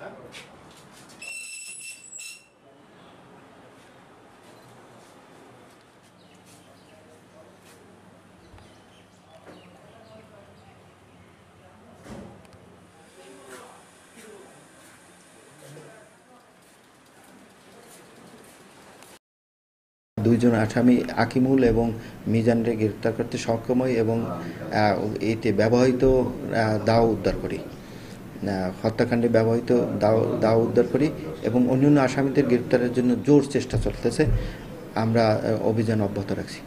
দুইজন আসামি আকিমুল এবং মিজানরে গ্রেপ্তার করতে সক্ষম হয় এবং এতে ব্যবহৃত দাও উদ্ধার করি। হত্যাকাণ্ডে ব্যবহৃত দাও দাও উদ্ধার করি এবং অন্যান্য আসামিদের গ্রেপ্তারের জন্য জোর চেষ্টা চলতেছে। আমরা অভিযান অব্যাহত রাখছি।